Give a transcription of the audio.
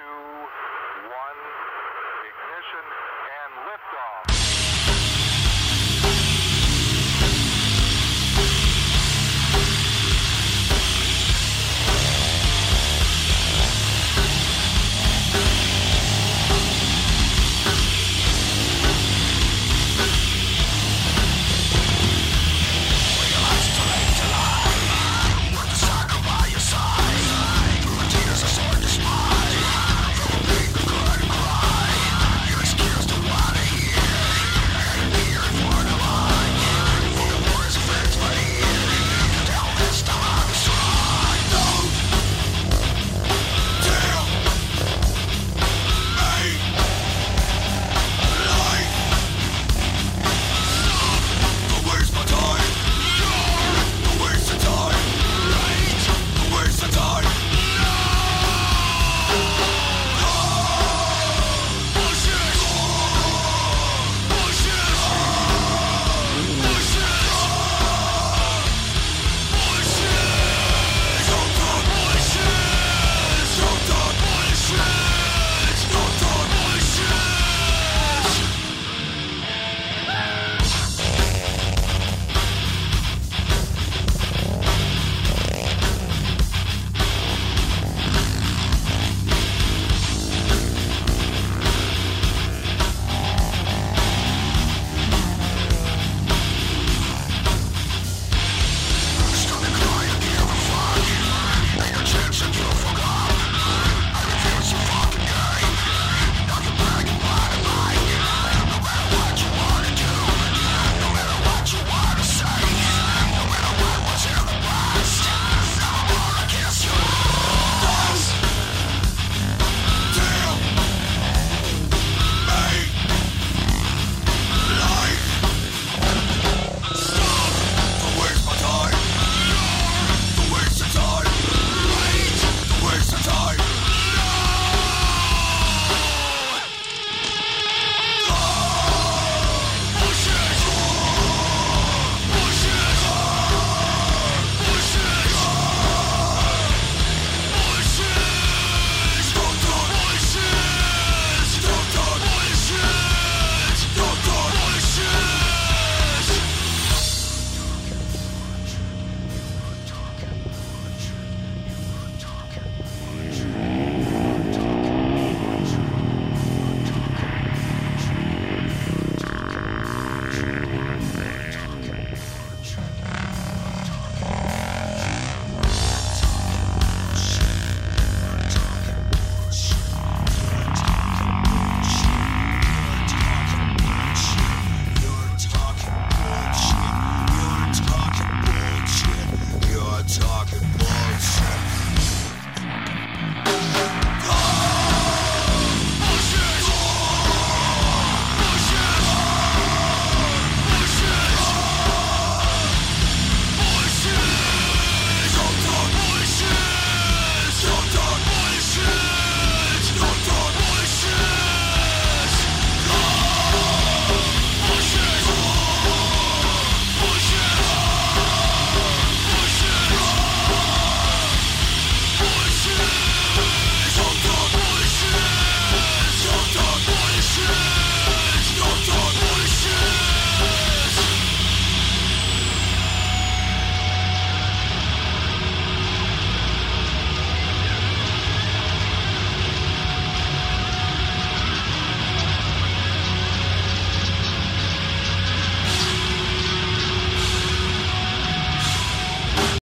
two, one, ignition, and liftoff.